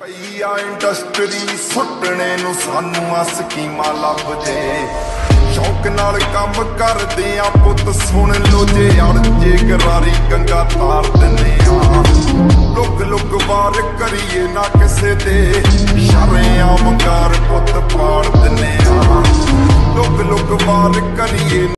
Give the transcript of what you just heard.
ਪਈ ਆ ਇੰਡਸਟਰੀ ਸੁੱਟਣੇ ਨੂੰ ਸਾਨੂੰ ਆ ਸਕੀਮਾਂ ਲੱਭਦੇ। ਸ਼ੌਕ ਨਾਲ ਕੰਮ ਕਰਦੇ ਆ ਪੁੱਤ, ਸੁਣ ਲੋ ਜੇ ਅੜ ਜੇ ਗਰਾਰੀ ਗੰਗਾ ਤਾਰ ਦਿੰਨੇ ਆ। ਲੁੱਕ ਲੁੱਕ ਵਾਰ ਕਰੀਏ ਨਾ ਕਿਸੇ ਦੇ ਸ਼ਰੇ ਆ ਮੰਗਾਰ ਪੁੱਤ ਪਾੜ ਦਿੰਨੇ ਆ। ਲੁੱਕ ਲੁੱਕ ਵਾਰ ਕਰੀਏ